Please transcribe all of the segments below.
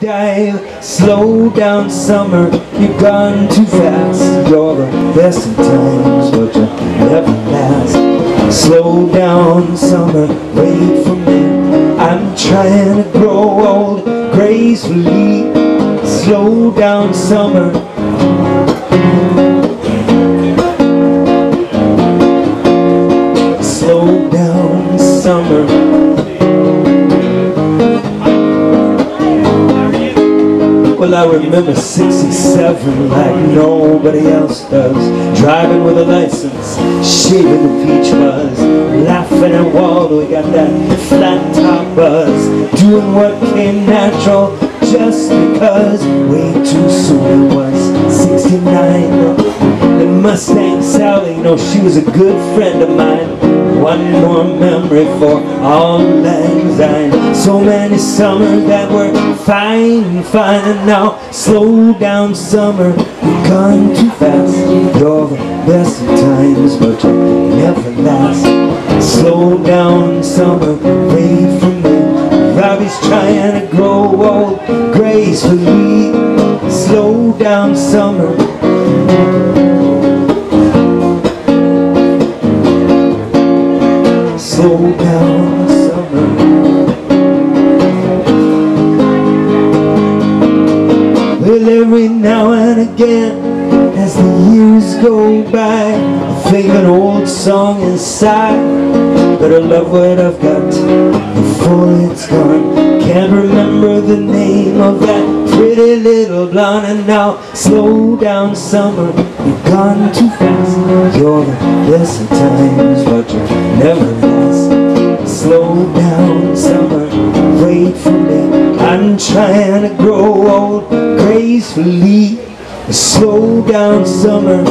Dive, slow down summer, you've gone too fast. You're the best of times, but you never last. Slow down summer, wait for me. I'm trying to grow old gracefully. Slow down summer I remember 67 like nobody else does. Driving with a license, shaving the peach fuzz Laughing at Waldo, we got that flat top buzz. Doing what came natural just because Way too soon it was. 69 The Mustang Sally, you know, she was a good friend of mine one more memory for all syne So many summers that were fine, fine. And now slow down summer, you've gone too fast. You're the best of times, but you never last. Slow down summer, wait for me. Robbie's trying to grow old. Gracefully Slow down summer Well, every now and again As the years go by. I think an old song inside But I love what I've got Before it's gone. Can't remember the name of that pretty little blonde. And now, slow down summer You've gone too fast. You're the best of times But you're never slow down summer wait for me. I'm trying to grow gracefully slow down summer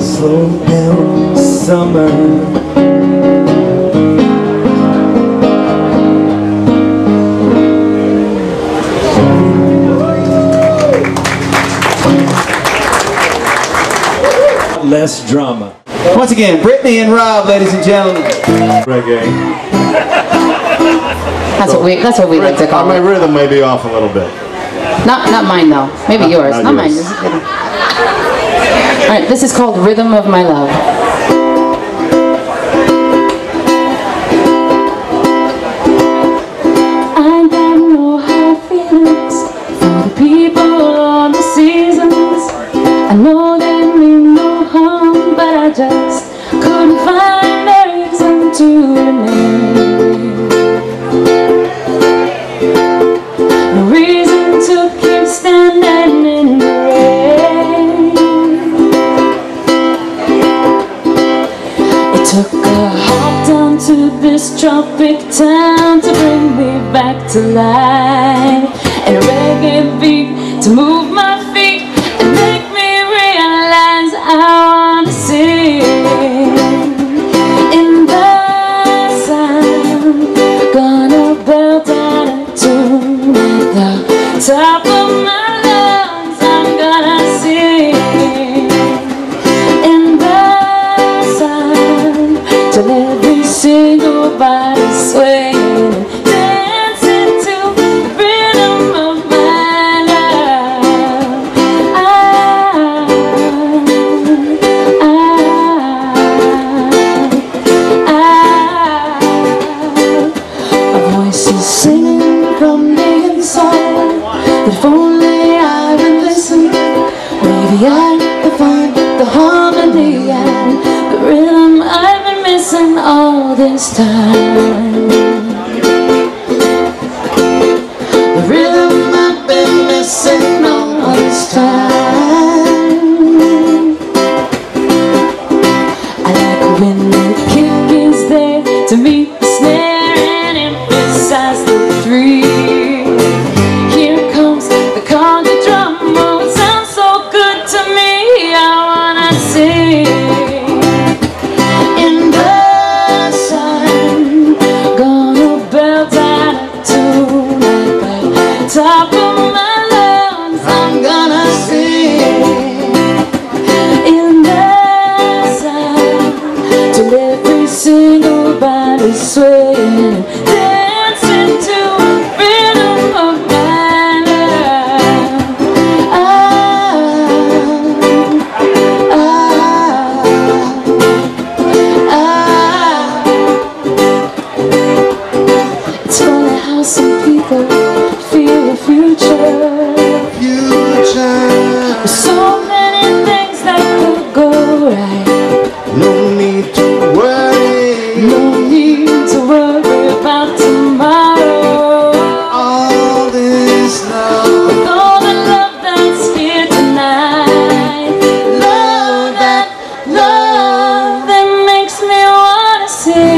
slow down summer less drama. Once again, Brittany and Rob, ladies and gentlemen. Reggae. That's what we that's what we like to call My it. rhythm may be off a little bit. Not not mine though. Maybe yours. not Not, mine. yours. Good. All right, this is called Rhythm of My Love. Back to life. And a reggae beat to move my feet and make me realize I wanna sing. In the sun, gonna belt out a tune at the top the harmony and the rhythm I've been missing all this time. Wanna